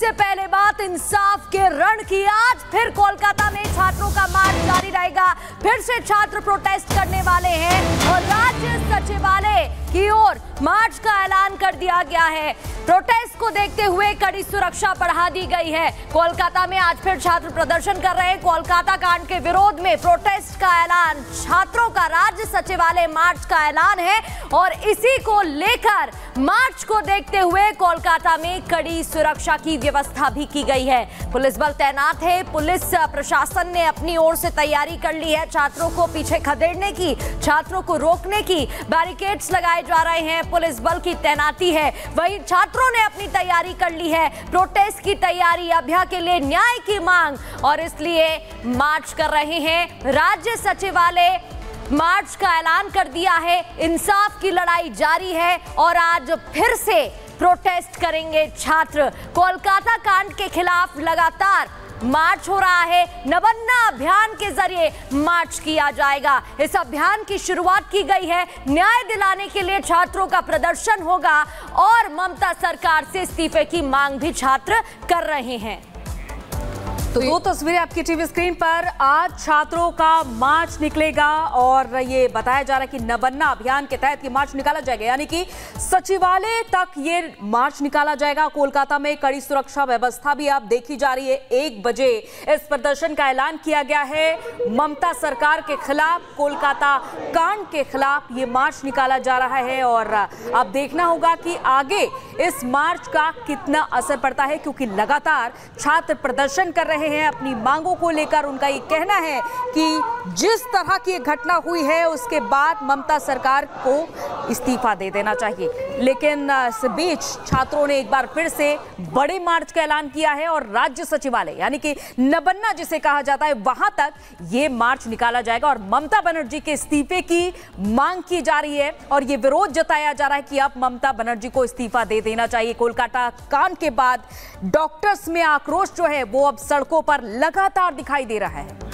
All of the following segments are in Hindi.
सबसे पहले बात इंसाफ के रण की। आज फिर कोलकाता में छात्रों का मार्च जारी रहेगा। फिर से छात्र प्रोटेस्ट करने वाले हैं और राज्य सचिवालय की ओर मार्च का ऐलान कर दिया गया है। प्रोटेस्ट को देखते हुए कड़ी सुरक्षा बढ़ा दी गई है। कोलकाता में आज फिर छात्र प्रदर्शन कर रहे हैं। कोलकाता कांड के विरोध में प्रोटेस्ट का ऐलान, छात्रों का राज्य सचिवालय मार्च का ऐलान है और इसी को लेकर मार्च को देखते हुए कोलकाता में कड़ी सुरक्षा की व्यवस्था भी की गई है। पुलिस बल तैनात है। पुलिस प्रशासन ने अपनी ओर से तैयारी कर ली है। छात्रों को पीछे खदेड़ने की, छात्रों को रोकने की, बैरिकेड्स लगाए जा रहे हैं। पुलिस बल की तैनाती है। वहीं छात्रों ने अपनी तैयारी कर ली है। प्रोटेस्ट की तैयारी अभ्या के लिए न्याय की मांग और इसलिए मार्च कर रहे हैं। राज्य सचिवालय मार्च का ऐलान कर दिया है। इंसाफ की लड़ाई जारी है और आज फिर से प्रोटेस्ट करेंगे छात्र। कोलकाता कांड के खिलाफ लगातार मार्च हो रहा है। नवन्ना अभियान के ज़रिए मार्च किया जाएगा। इस अभियान की शुरुआत की गई है। न्याय दिलाने के लिए छात्रों का प्रदर्शन होगा और ममता सरकार से इस्तीफे की मांग भी छात्र कर रहे हैं। तो दो तस्वीरें आपकी टीवी स्क्रीन पर आज छात्रों का मार्च निकलेगा और ये बताया जा रहा है कि नवन्ना अभियान के तहत ये मार्च निकाला जाएगा यानी कि सचिवालय तक ये मार्च निकाला जाएगा। कोलकाता में कड़ी सुरक्षा व्यवस्था भी आप देखी जा रही है। एक बजे इस प्रदर्शन का ऐलान किया गया है। ममता सरकार के खिलाफ कोलकाता कांड के खिलाफ ये मार्च निकाला जा रहा है और अब देखना होगा कि आगे इस मार्च का कितना असर पड़ता है क्योंकि लगातार छात्र प्रदर्शन कर रहे रहे हैं, अपनी मांगों को लेकर उनका ये कहना है कि जिस तरह की घटना हुई है, उसके बाद ममता सरकार को इस्तीफा दे देना चाहिए। लेकिन इस बीच छात्रों ने एक बार फिर से बड़े मार्च का ऐलान किया है और राज्य सचिवालय, यानी कि नबन्ना जिसे कहा जाता है, वहाँ तक ये मार्च निकाला जाएगा और ममता बनर्जी के इस्तीफे की मांग की जा रही है और ये विरोध जताया जा रहा है कि अब ममता बनर्जी को इस्तीफा दे देना चाहिए। कोलकाता कांड के बाद डॉक्टर्स में आक्रोश जो है, वो अब सड़कों पर लगातार दिखाई दे रहा है।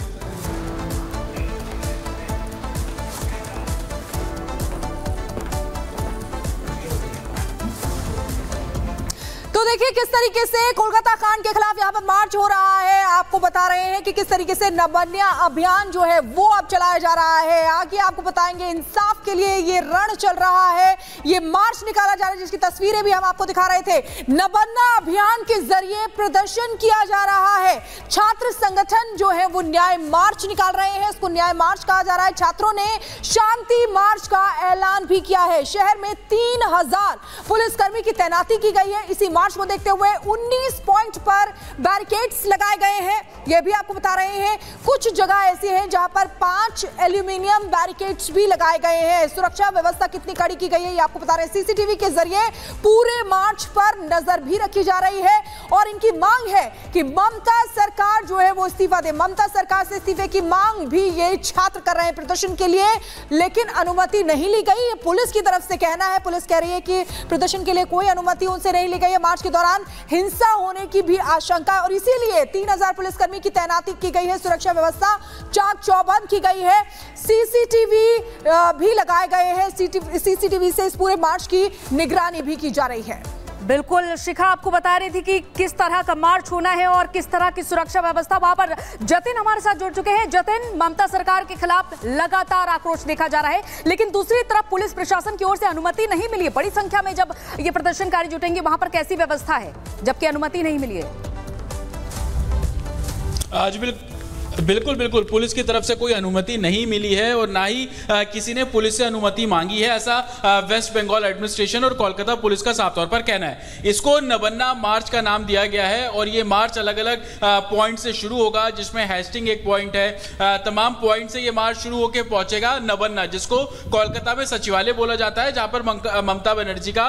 तो देखिए, किस तरीके से कोलकाता कांड के खिलाफ यहाँ पर मार्च हो रहा है, आपको बता रहे हैं कि किस तरीके से नवन्या अभियान जो है, वो अब चलाया जा रहा है। आगे आपको बताएँगे, इंसाफ के लिए ये रण चल रहा है, ये मार्च निकाला जा रहा है, जिसकी तस्वीरें भी हम आपको दिखा रहे थे। नवन्या अभियान के ज़रिए प्रदर्शन किया जा रहा है। छात्र संगठन जो है, वो न्याय मार्च निकाल रहे हैं, इसको न्याय मार्च कहा जा रहा है। छात्रों ने शांति मार्च का ऐलान भी किया है। शहर में तीन हज़ार पुलिसकर्मी की तैनाती की गई है। इसी मार्च को देखते हुए 19 पॉइंट पर बैरिकेड्स लगाए गए हैं। यह भी आपको बता रहे हैं, कुछ जगह ऐसी हैं जहाँ पर पाँच एल्यूमिनियम बैरिकेड्स भी लगाए गए हैं। सुरक्षा व्यवस्था कितनी कड़ी की गई है, ये आपको बता रहे हैं। सीसीटीवी के ज़रिए पूरे मार्च पर नज़र भी रखी जा रही है। और इनकी मांग है कि ममता सरकार जो है वो इस्तीफा दे। ममता सरकार से इस्तीफे की मांग भी ये छात्र कर रहे हैं प्रदर्शन के लिए, लेकिन अनुमति नहीं ली गई। पुलिस की तरफ़ से कहना है। पुलिस कह रही है कि प्रदर्शन के लिए कोई अनुमति उनसे नहीं ली गई है। मार्च के दौरान हिंसा होने की भी आशंका और इसीलिए तीन हज़ार पुलिसकर्मी की तैनाती की गई है। सुरक्षा व्यवस्था चाक चौबंद की गई है। सीसीटीवी भी लगाए गए हैं। सीसीटीवी से इस पूरे मार्च की निगरानी भी की जा रही है। बिल्कुल शिखा आपको बता रही थी कि किस तरह का मार्च होना है और किस तरह की सुरक्षा व्यवस्था वहाँ पर जतिन हमारे साथ जुड़ चुके हैं। जतिन, ममता सरकार के खिलाफ लगातार आक्रोश देखा जा रहा है, लेकिन दूसरी तरफ़ पुलिस प्रशासन की ओर से अनुमति नहीं मिली है। बड़ी संख्या में जब ये प्रदर्शनकारी जुटेंगे, वहाँ पर कैसी व्यवस्था है, जबकि अनुमति नहीं मिली है? आज बिल्कुल बिल्कुल बिल्कुल। पुलिस की तरफ़ से कोई अनुमति नहीं मिली है और ना ही आ, किसी ने पुलिस से अनुमति मांगी है ऐसा आ, वेस्ट बंगाल एडमिनिस्ट्रेशन और कोलकाता पुलिस का साफ़ तौर पर कहना है। इसको नबन्ना मार्च का नाम दिया गया है और ये मार्च अलग अलग पॉइंट से शुरू होगा जिसमें हैस्टिंग एक पॉइंट है। आ, तमाम पॉइंट से ये मार्च शुरू होकर पहुंचेगा नबन्ना जिसको कोलकाता में सचिवालय बोला जाता है जहाँ पर ममता बनर्जी का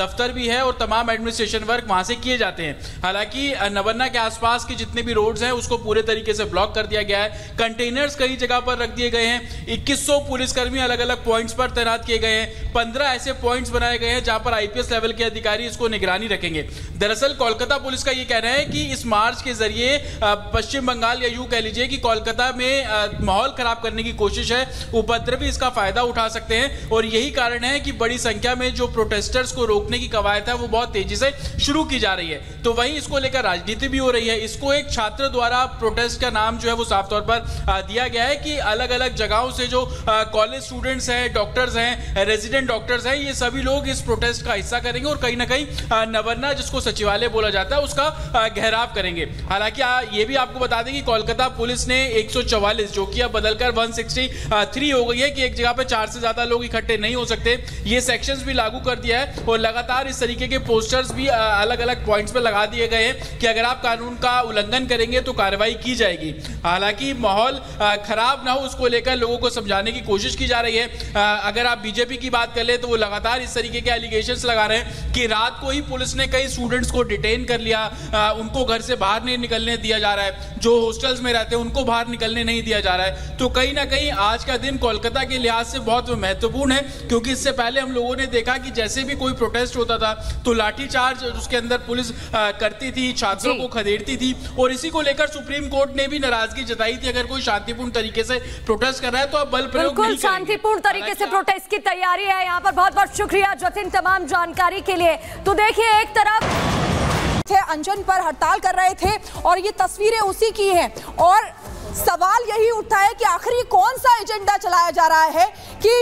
दफ्तर भी है और तमाम एडमिनिस्ट्रेशन वर्क वहाँ से किए जाते हैं। हालाँकि नबन्ना के आसपास के जितने भी रोड्स हैं उसको पूरे तरीके से ब्लॉक कर कर दिया गया है। कंटेनर्स कई जगह पर रख दिए गए हैं। 2100 पुलिसकर्मी अलग अलग पॉइंट्स पर तैनात किए गए हैं। 15 ऐसे पॉइंट्स बनाए गए हैं जहाँ पर आईपीएस लेवल के अधिकारी इसको निगरानी रखेंगे। दरअसल कोलकाता पुलिस का ये कहना है कि इस मार्च के ज़रिए पश्चिम बंगाल या यूँ कह लीजिए कि कोलकाता में माहौल खराब करने की कोशिश है। उपद्रवी इसका फ़ायदा उठा सकते हैं और यही कारण है कि बड़ी संख्या में जो प्रोटेस्टर्स को रोकने की कवायद है, वो बहुत तेज़ी से शुरू की जा रही है। तो वहीं इसको लेकर राजनीति भी हो रही है। इसको एक छात्र द्वारा प्रोटेस्ट का नाम जो है वो साफ़ तौर पर दिया गया है कि अलग अलग जगहों से जो कॉलेज स्टूडेंट्स हैं डॉक्टर्स हैं रेजिडेंट डॉक्टर्स हैं, ये सभी लोग इस प्रोटेस्ट का हिस्सा करेंगे और कहीं ना कहीं नवन्ना जिसको सचिवालय बोला जाता है, उसका घेराव करेंगे। हालाँकि ये भी आपको बता दें कि कोलकाता पुलिस ने एक जो कि अब बदलकर 163 हो गई है कि एक जगह पे चार से ज़्यादा लोग इकट्ठे नहीं हो सकते। ये सेक्शंस भी लागू कर दिया है और लगातार इस तरीके के पोस्टर्स भी अलग अलग पॉइंट्स पर लगा दिए गए हैं कि अगर आप कानून का उल्लंघन करेंगे तो कार्रवाई की जाएगी। हालाँकि माहौल खराब ना हो उसको लेकर लोगों को समझाने की कोशिश की जा रही है। अगर आप बीजेपी की बात कर ले तो वो लगातार इस तरीके के एलिगेशन लगा रहे हैं कि रात को ही पुलिस ने कई स्टूडेंट्स को डिटेन कर लिया। उनको घर से बाहर नहीं निकलने दिया जा रहा है। जो हॉस्टल्स में रहते हैं उनको बाहर निकलने नहीं दिया जा रहा है। तो कहीं ना कहीं आज का दिन कोलकाता के लिहाज से बहुत महत्वपूर्ण है क्योंकि इससे पहले हम लोगों ने देखा कि जैसे भी कोई प्रोटेस्ट होता था तो लाठीचार्ज उसके अंदर पुलिस करती थी छात्रों को खदेड़ती थी। और इसी को लेकर सुप्रीम कोर्ट ने भी नाराज़गी जताई थी अगर कोई शांतिपूर्ण तरीके से प्रोटेस्ट कर रहा है तो अब बल प्रयोग बिल्कुल शांतिपूर्ण तरीके से प्रोटेस्ट की तैयारी है यहाँ पर। बहुत बहुत शुक्रिया जतिन तमाम जानकारी के लिए। तो देखिए एक तरफ़ थे अंजन पर हड़ताल कर रहे थे और ये तस्वीरें उसी की हैं। और सवाल यही उठता है कि आखिर ये कौन सा एजेंडा चलाया जा रहा है कि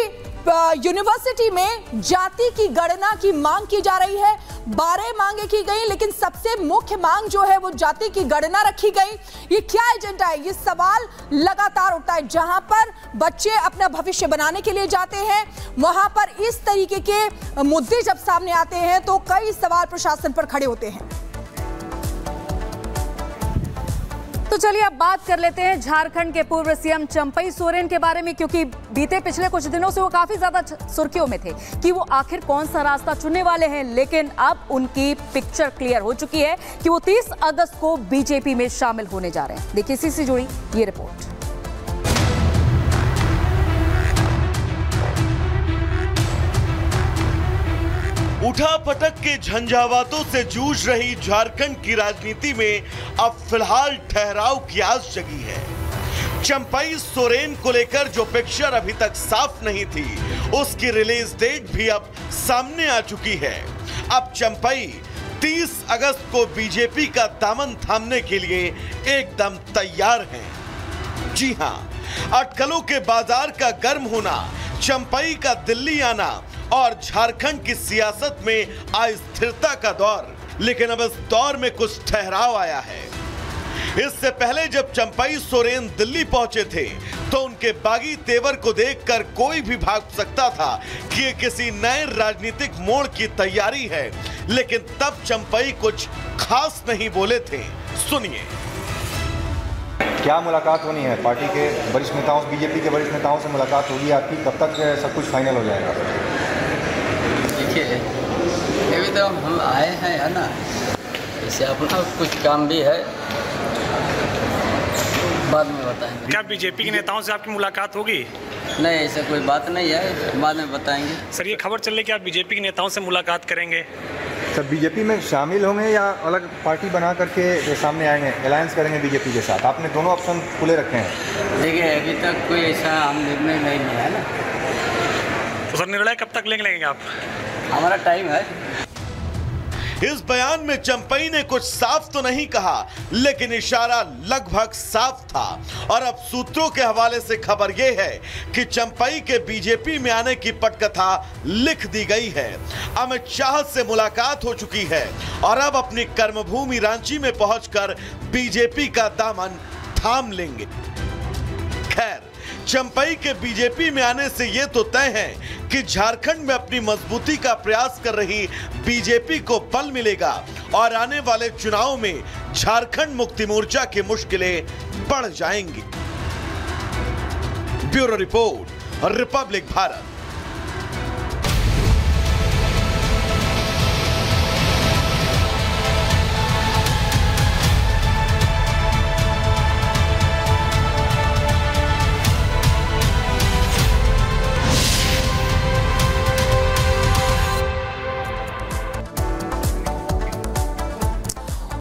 यूनिवर्सिटी में जाति की गणना की मांग की जा रही है। बारह मांगे की गई, लेकिन सबसे मुख्य मांग जो है वो जाति की गणना रखी गई। ये क्या एजेंडा है? ये सवाल लगातार उठता है। जहाँ पर बच्चे अपना भविष्य बनाने के लिए जाते हैं, वहाँ पर इस तरीके के मुद्दे जब सामने आते हैं तो कई सवाल प्रशासन पर खड़े होते हैं। तो चलिए अब बात कर लेते हैं झारखंड के पूर्व सीएम चंपई सोरेन के बारे में, क्योंकि बीते पिछले कुछ दिनों से वो काफ़ी ज़्यादा सुर्खियों में थे कि वो आखिर कौन सा रास्ता चुनने वाले हैं, लेकिन अब उनकी पिक्चर क्लियर हो चुकी है कि वो 30 अगस्त को बीजेपी में शामिल होने जा रहे हैं। देखिए इसी से जुड़ी ये रिपोर्ट उठा पटक के झंझावातों से जूझ रही झारखंड की राजनीति में अब फ़िलहाल ठहराव की आस जगी है चंपई सोरेन को लेकर जो पिक्चर अभी तक साफ़ नहीं थी, उसकी रिलीज़ डेट भी अब सामने आ चुकी है अब चंपई 30 अगस्त को बीजेपी का दामन थामने के लिए एकदम तैयार हैं। जी हाँ, अटकलों के बाज़ार का गर्म होना, चंपई का दिल्ली आना और झारखंड की सियासत में अस्थिरता का दौर। लेकिन अब इस दौर में कुछ ठहराव आया है। इससे पहले जब चंपई सोरेन दिल्ली पहुँचे थे तो उनके बागी तेवर को देखकर कोई भी भाग सकता था कि ये किसी नए राजनीतिक मोड़ की तैयारी है। लेकिन तब चंपई कुछ खास नहीं बोले थे। सुनिए। क्या मुलाकात होनी है? पार्टी के वरिष्ठ नेताओं बीजेपी के वरिष्ठ नेताओं से मुलाकात होगी आपकी? कब तक सब कुछ फाइनल हो जाएगा? देखिए अभी तो हम आए हैं है ना? जैसे अपना कुछ काम भी है। बाद में बताएँगे। क्या बीजेपी के नेताओं से आपकी मुलाकात होगी? नहीं ऐसा कोई बात नहीं है। बाद में बताएँगे। सर ये खबर चल रही कि आप बीजेपी के नेताओं से मुलाकात करेंगे। सर बीजेपी में शामिल होंगे या अलग पार्टी बना करके सामने आएँगे? अलायंस करेंगे बीजेपी के साथ। आपने दोनों ऑप्शन खुले रखे हैं। देखिए अभी तक कोई ऐसा हम निर्णय नहीं लिया है ना? तो सर निर्णय कब तक लेंगे लेंगे आप? हमारा टाइम है। इस बयान में चंपई ने कुछ साफ़ तो नहीं कहा, लेकिन इशारा लगभग साफ़ था। और अब सूत्रों के हवाले से खबर यह है कि चंपई के बीजेपी में आने की पटकथा लिख दी गई है। अमित शाह से मुलाकात हो चुकी है और अब अपनी कर्मभूमि रांची में पहुंचकर बीजेपी का दामन थाम लेंगे। खैर, चंपई के बीजेपी में आने से ये तो तय है कि झारखंड में अपनी मजबूती का प्रयास कर रही बीजेपी को बल मिलेगा और आने वाले चुनाव में झारखंड मुक्ति मोर्चा की मुश्किलें बढ़ जाएँगी। Bureau report, Republic Bharat.